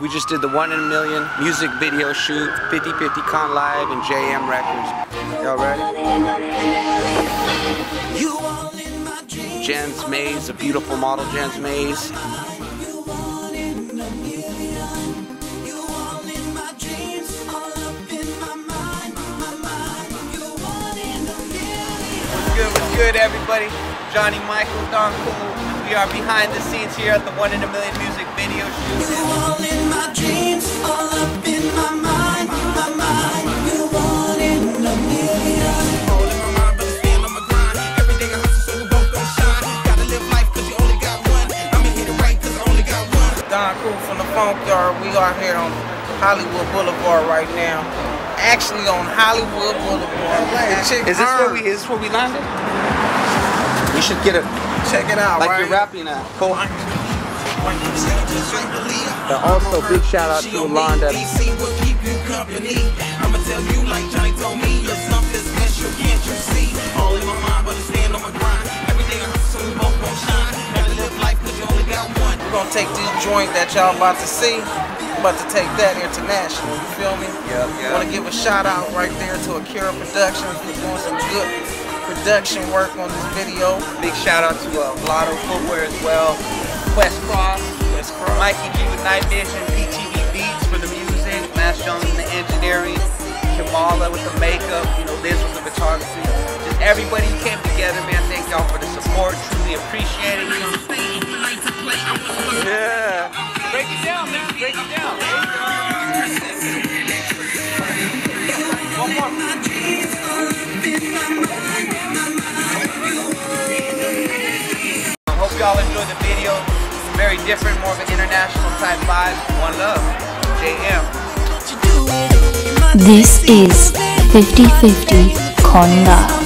We just did the one in a million music video shoot, 50-50 Konlive and JM Records. Y'all ready? Jens Mays, a beautiful model Jens Mays. What's good, what's good everybody? Johnny Michael, Don Cool. We are behind the scenes here at the One in a Million music video shoot. You all in my dreams, all up in my mind. You one in a million. All in my mind, but stand on my grind. Every day I hustle so we both gon' shine. Gotta live life you only got one. I'ma hit it right cause I only got one. Don Cool from the Funkyard. We are here on Hollywood Boulevard right now. Actually on Hollywood Boulevard. Is this where we is this where we landed? We should get it Check it out, like right? you're rapping at. Cool. And And also big shout out to Alonda. DC will keep you company. I'ma tell you like Johnny told me, you're something special, can't you see? All in my mind, but I stand on my grind. Every day I hustle so we both gon' shine. Gotta live life cause you only got one. We're gonna take this joint that y'all about to see. About to take that international. You feel me? Yep, yep. Want to give a shout out right there to Akira Productions who's doing some good production work on this video. Big shout out to uh, Vlado Footwear as well. Qwes Kross, Qwes Kross. Mikey G with Night Vision, PTB Beats for the music, Lance Jones in the engineering, Kamala with the makeup, you know, Liz with the photography. Just everybody who came together, man. Thank y'all for the support. Truly appreciate it. Yeah. Break it down, man. Break it down. One more. Different, more of an international type vibe. One love. JM. This is 5050 Conga.